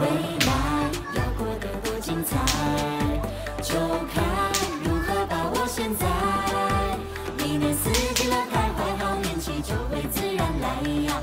未来要过得多精彩，就看如何把握现在。一年四季乐开怀，好运气就会自然来呀，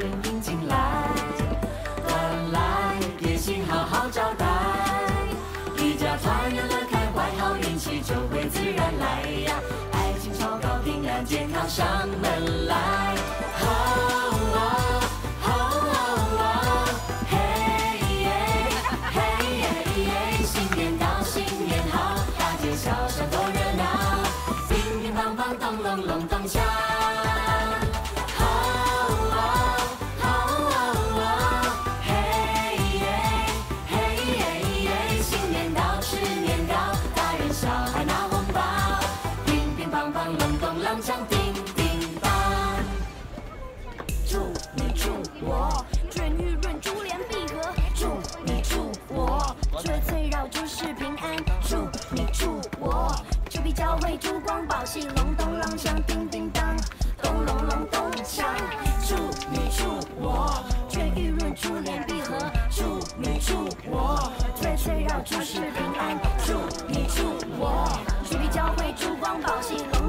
人迎进来，端来点心好好招待。一家团圆乐开怀，好运气就会自然来呀，爱情超高，平安健康上门来。哦哦哦哦，嘿耶嘿耶耶，新年到新年好，大街小巷多热闹，乒乒乓乓咚隆隆咚锵。你祝我春雨润，珠联璧合。祝你祝我岁岁绕，诸事平安。祝你祝我手臂交汇，珠光宝气，隆咚啷响，叮叮当，咚隆隆咚锵。祝你祝我春雨润，珠联璧合。祝你祝我岁岁绕，诸事平安。祝你祝我手臂交汇，珠光宝气，隆。